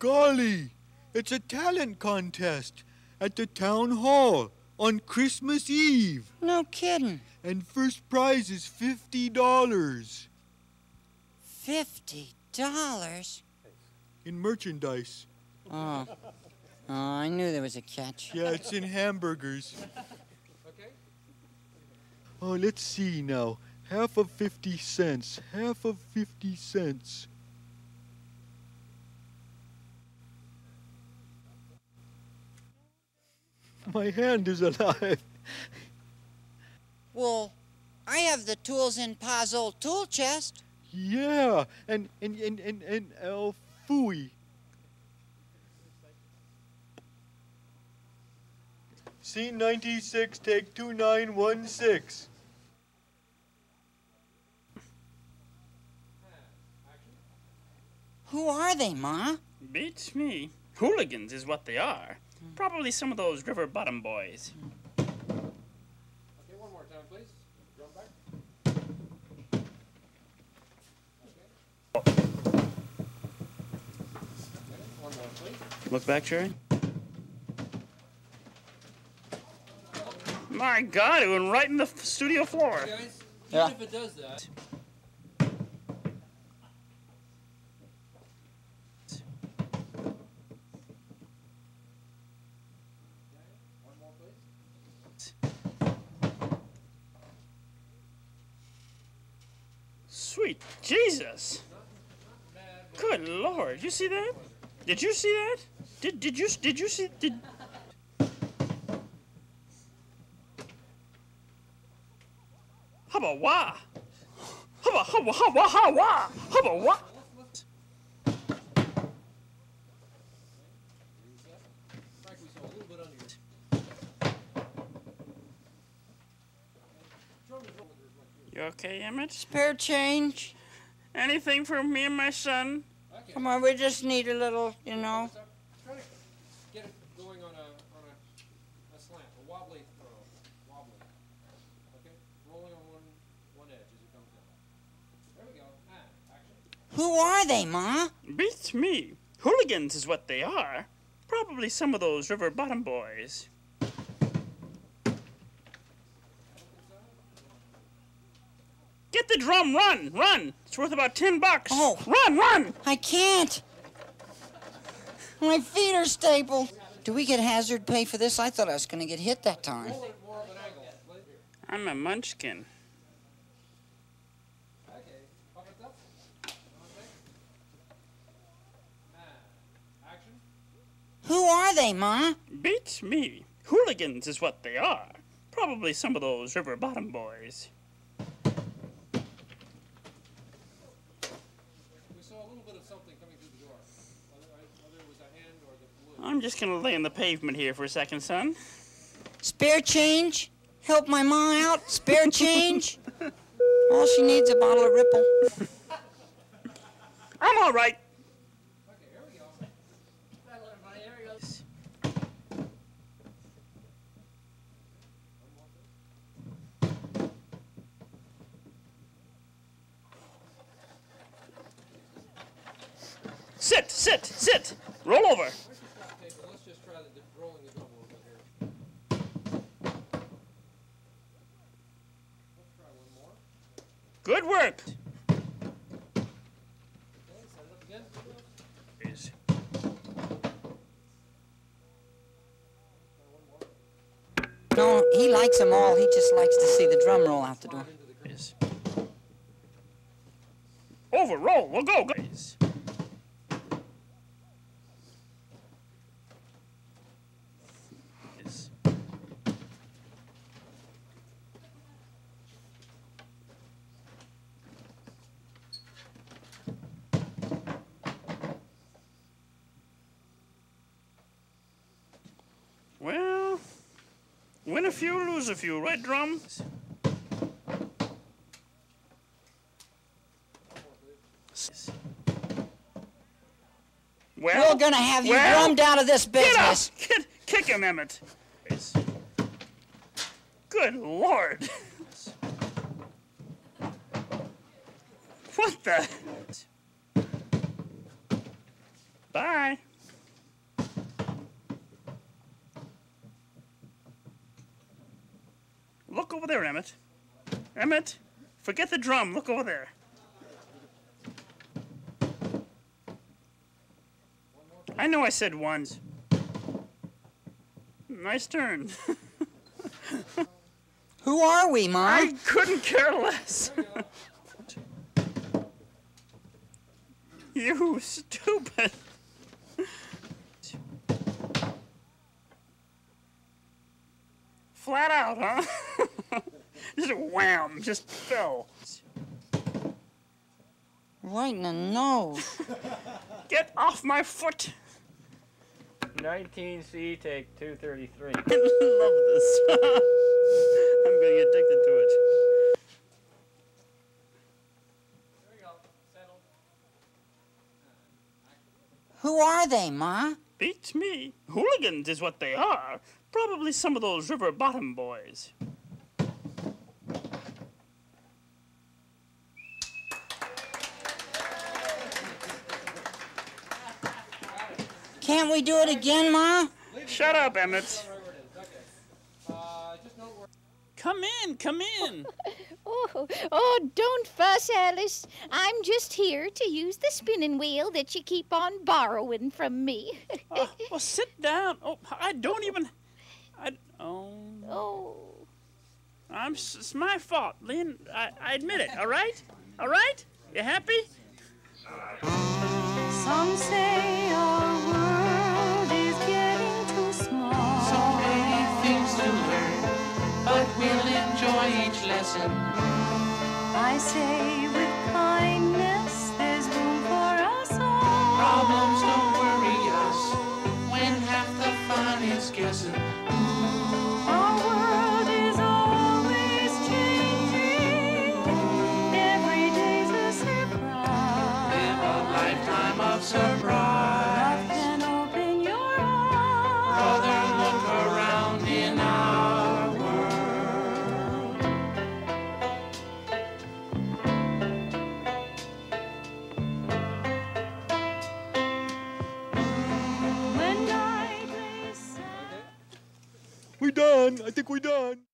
Golly, it's a talent contest at the town hall on Christmas Eve. No kidding. And first prize is $50 Fifty dollars? in merchandise. Oh. Oh, I knew there was a catch. Yeah, it's in hamburgers. Okay. Oh, let's see now. Half of 50 cents. Half of 50 cents. My hand is alive. Well, I have the tools in Pa's old tool chest. Yeah, and and and and and uh, fooey. Scene 96, take 2916. Who are they, Ma? Beats me. Hooligans is what they are. Probably some of those river bottom boys. Okay, one more time, please. Drum back. One more, please. Look back, Jerry. My God, it went right in the f- studio floor. Guys, Yeah. if it does that, please. Sweet Jesus. Good Lord, you see that? Did you see that? Did did you did you see did Hubba wah. Hubba hubba hubba wah. Hubba wah. Frank, we saw a little bit under your You okay, Emmet? Spare change? Anything for me and my son? Okay. Come on, we just need a little, you know. Try to get it going on a on a, a slant, a wobbly throw, wobbly. Okay, rolling on one one edge as it comes down. There we go. And action. Who are they, Ma? Beats me. Hooligans is what they are. Probably some of those river bottom boys. Get the drum, run, run. It's worth about ten bucks. Oh. Run, run. I can't. My feet are stapled. Do we get hazard pay for this? I thought I was going to get hit that time. Roll it more of an angle. please. I'm a munchkin. Okay, pop it up. Okay. And action. Who are they, Ma? Beats me. Hooligans is what they are. Probably some of those river bottom boys. We saw a little bit of something coming through the door. Whether, whether it was a hand or the wood. I'm just gonna lay on the pavement here for a second, son. Spare change? Help my Ma out? Spare change? All she needs a bottle of Ripple. I'm all right. Okay, here we go. Sit, sit, sit. Roll over. Okay, but let's just try the, the rolling the drum a little bit here. Let's try one more. Good work. It up. Is- Try one more. No, he likes them all. He just likes to see the drum roll out the door. Is- Over, roll. We'll go. go. Is- Well, win a few, lose a few, right, Drum? Well, We're gonna have you well, drummed out of this business. Get up! Get, kick him, Emmet. Good lord. What the? Bye. Look over there, Emmet. Emmet, forget the drum. Look over there. I know I said ones. Nice turn. Who are we, Ma? I couldn't care less. you stupid. Flat out, huh? just wham, just fell. Right in the nose. Get off my foot. 19C, take 233. I love this. I'm gonna get addicted to it. There we go. Settled. Who are they, Ma? Beats me. Hooligans is what they are. Probably some of those river bottom boys. Can't we do it again, Ma? Shut up, Emmet. Right where it is. Okay. Uh, just don't worry. Come in, come in. Oh, oh, don't fuss, Alice. I'm just here to use the spinning wheel that you keep on borrowing from me. Uh, well, sit down. Oh, I don't even. I. Oh. oh. I'm. It's my fault, Lynn. I, I admit it. All right. All right. You happy? Some say our I say with kindness, When night lays sad. We done. I think we're done.